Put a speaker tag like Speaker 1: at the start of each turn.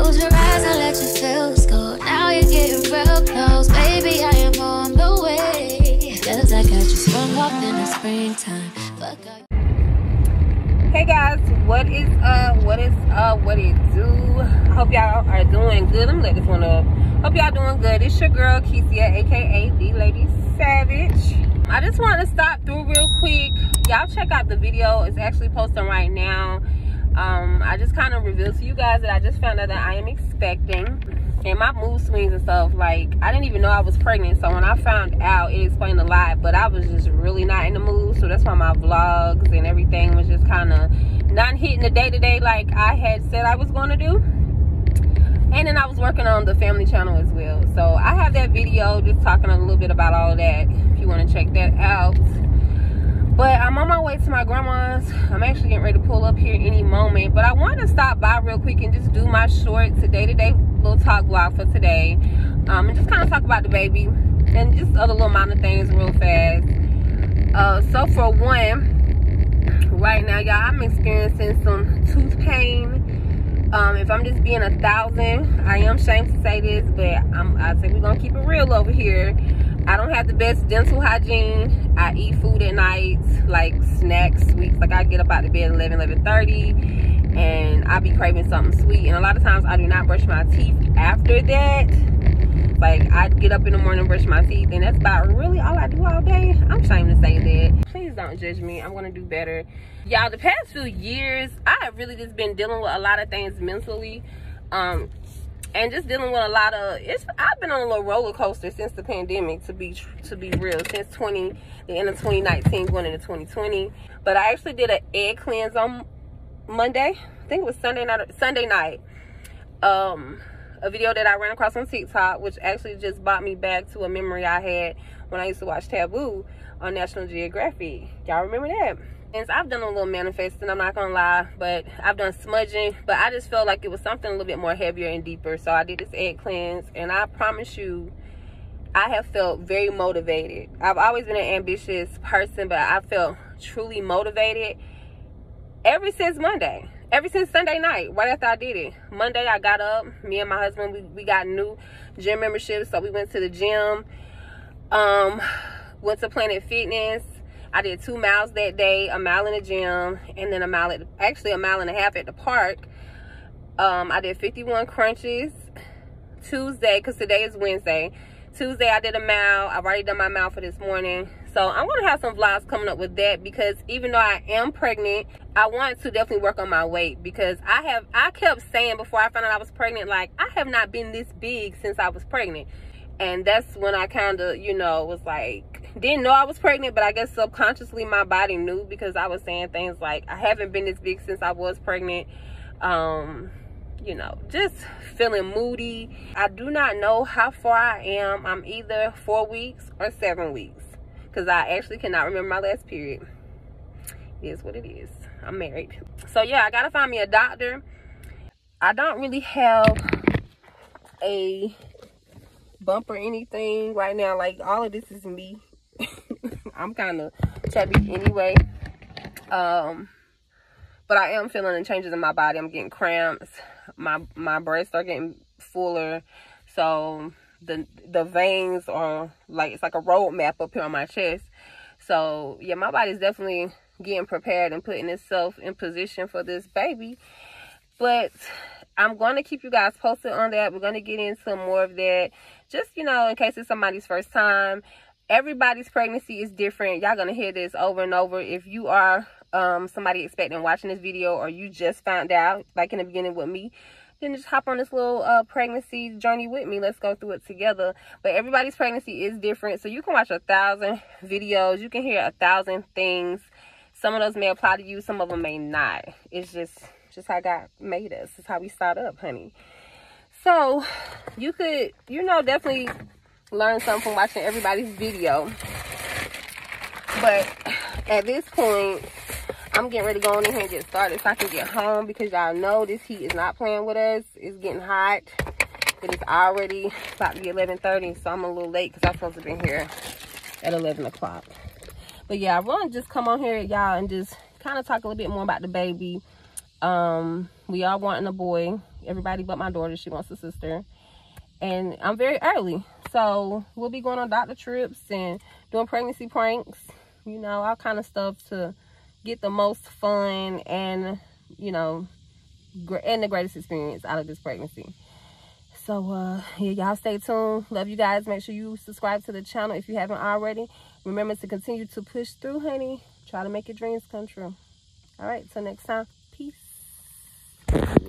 Speaker 1: Feels. Now you're getting real close. Baby, I am on the way. Cause I got you sprung up in the.
Speaker 2: Hey guys, what is up? What is up? What it do? I hope y'all are doing good. I'm let this one up. Hope y'all doing good. It's your girl Kesia, aka the Lady Savage. I just want to stop through real quick. Y'all check out the video. It's actually posting right now. Um, I just kind of revealed to you guys that I just found out that I am expecting. And my mood swings and stuff, like, I didn't even know I was pregnant. So when I found out, it explained a lot. But I was just really not in the mood. So that's why my vlogs and everything was just kind of not hitting the day-to-day -day like I had said I was going to do and then i was working on the family channel as well so i have that video just talking a little bit about all that if you want to check that out but i'm on my way to my grandma's. I'm actually getting ready to pull up here any moment but i want to stop by real quick and just do my short day-to-day -day little talk vlog for today um, and just kind of talk about the baby and just other little minor things real fast. Uh, so for one right now y'all i'm experiencing some tooth pain. Um, if i'm just being a thousand i am ashamed to say this but i'm i say we're gonna keep it real over here i don't have the best dental hygiene. I eat food at night like snacks sweets. Like i get up out of bed 11 11 30 and i be craving something sweet. And a lot of times i do not brush my teeth after that. Like i get up in the morning brush my teeth and that's about really all i do all day. I'm ashamed to say that. Please don't judge me. I'm gonna do better. Y'all the past few years i have really just been dealing with a lot of things mentally. Um and just dealing with a lot of it's i've been on a little roller coaster since the pandemic to be to be real since 20 the end of 2019 going into 2020 but i actually did an egg cleanse on monday. I think it was sunday night sunday night. Um a video that i ran across on tiktok which actually just brought me back to a memory i had when i used to watch taboo on national geographic. Y'all remember that I've done a little manifesting, I'm not gonna lie, but I've done smudging, but I just felt like it was something a little bit more heavier and deeper. So I did this egg cleanse, and I promise you, I have felt very motivated. I've always been an ambitious person, but I felt truly motivated ever since Monday. Ever since Sunday night, right after I did it. Monday, I got up. Me and my husband, we, we got new gym memberships, so we went to the gym. Um, went to Planet Fitness I did two miles that day, a mile in the gym, and then a mile at, actually a mile and a half at the park. Um, I did 51 crunches Tuesday, because today is Wednesday. Tuesday, I did a mile. I've already done my mile for this morning. So I'm going to have some vlogs coming up with that because even though I am pregnant, I want to definitely work on my weight because I have, I kept saying before I found out I was pregnant, like, I have not been this big since I was pregnant. And that's when I kind of, you know, was like, didn't know I was pregnant, but I guess subconsciously my body knew because I was saying things like, I haven't been this big since I was pregnant. Um, you know, just feeling moody. I do not know how far I am. I'm either four weeks or seven weeks because I actually cannot remember my last period. It is what it is. I'm married. So yeah, I gotta find me a doctor. I don't really have a bump or anything right now. Like all of this is me I'm kind of chubby anyway. Um, but I am feeling the changes in my body. I'm getting cramps. My my breasts are getting fuller. So the the veins are like it's like a road map up here on my chest. So yeah, my body's definitely getting prepared and putting itself in position for this baby. But I'm going to keep you guys posted on that. We're going to get into more of that. Just, you know, in case it's somebody's first time everybody's pregnancy is different. Y'all gonna hear this over and over. If you are um somebody expecting watching this video or you just found out like in the beginning with me then just hop on this little uh, pregnancy journey with me. Let's go through it together. But everybody's pregnancy is different. So you can watch a thousand videos. You can hear a thousand things. Some of those may apply to you. Some of them may not. It's just just how god made us. It's how we start up honey. So you could you know definitely learn something from watching everybody's video. But at this point, I'm getting ready to go on in here and get started so I can get home because y'all know this heat is not playing with us. It's getting hot. It is already about to be 11.30, so I'm a little late because I'm supposed to be here at 11 o'clock. But yeah, I want to just come on here, y'all, and just kind of talk a little bit more about the baby. Um, we are wanting a boy. everybody but my daughter. She wants a sister. And I'm very early. So we'll be going on doctor trips and doing pregnancy pranks. You know, all kind of stuff to get the most fun and, you know, and the greatest experience out of this pregnancy. So, uh, yeah, y'all stay tuned. Love you guys. Make sure you subscribe to the channel if you haven't already. Remember to continue to push through, honey. Try to make your dreams come true. All right, till next time. Peace.